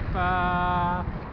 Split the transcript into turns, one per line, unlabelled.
Peppa.